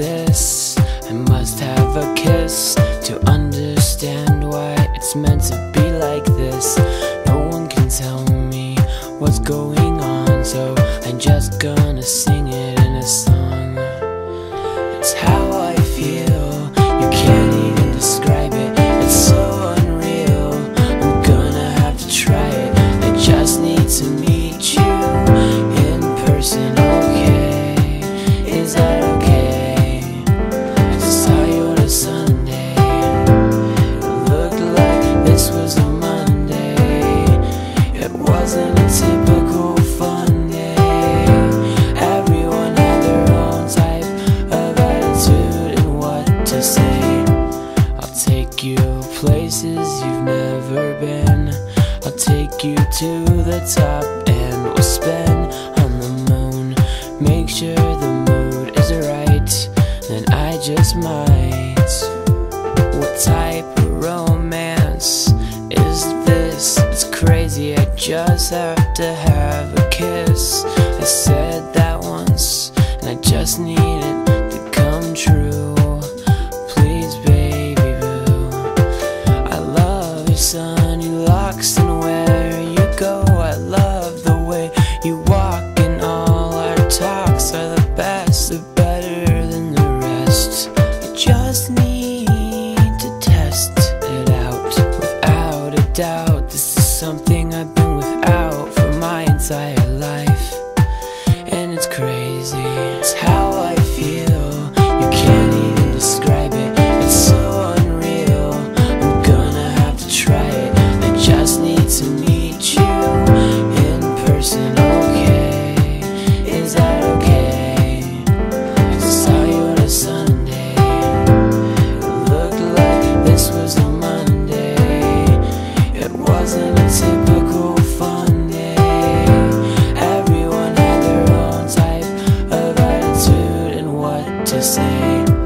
this. I must have a kiss To understand why it's meant to be like this. No one can tell me what's going on So I'm just gonna sing. To say. I'll take you places you've never been. I'll take you to the top and we'll spend on the moon. Make sure the mood is right, then I just might. What type of romance is this? It's crazy, I just have to have a kiss. I said that once, and I just need Six are the best, the better than the rest. I just need to test it out. Without a doubt, this is something I've been without for my entire life. And it's crazy. to say.